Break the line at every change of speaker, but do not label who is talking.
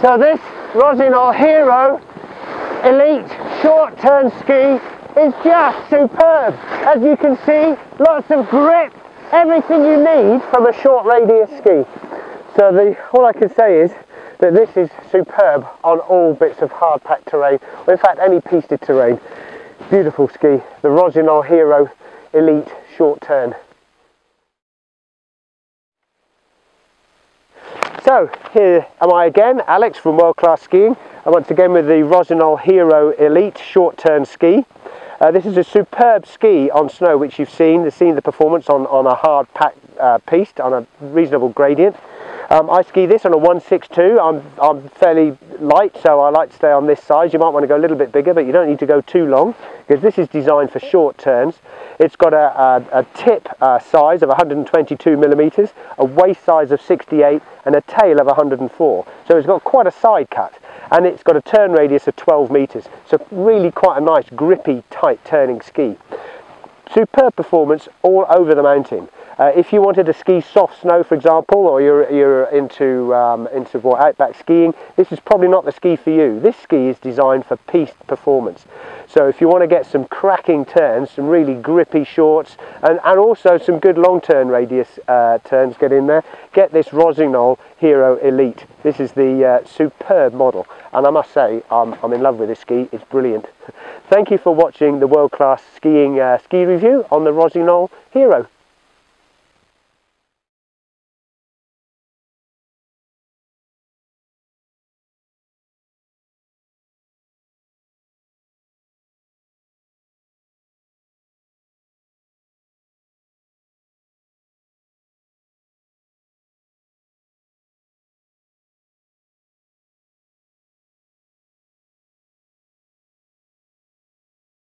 So this Rossignol Hero Elite short turn ski is just superb. As you can see, lots of grip, everything you need from a short radius ski. So the, all I can say is that this is superb on all bits of hard packed terrain, or in fact any pisted terrain. Beautiful ski, the Rossignol Hero Elite short turn. So here am I again, Alex from World Class Skiing, and once again with the Rossignol Hero Elite short turn ski. Uh, this is a superb ski on snow which you've seen, you've seen the performance on, on a hard packed uh, on a reasonable gradient. Um, I ski this on a 162. I'm, I'm fairly light, so I like to stay on this size. You might want to go a little bit bigger, but you don't need to go too long because this is designed for short turns. It's got a, a, a tip uh, size of 122 millimeters, a waist size of 68, and a tail of 104. So it's got quite a side cut, and it's got a turn radius of 12 meters. So really quite a nice, grippy, tight turning ski. Superb performance all over the mountain. Uh, if you wanted to ski soft snow, for example, or you're, you're into, um, into more outback skiing, this is probably not the ski for you. This ski is designed for piste performance. So if you want to get some cracking turns, some really grippy shorts, and, and also some good long turn radius uh, turns get in there, get this Rossignol Hero Elite. This is the uh, superb model, and I must say, I'm, I'm in love with this ski. It's brilliant. Thank you for watching the world-class skiing uh, ski review on the Rossignol Hero.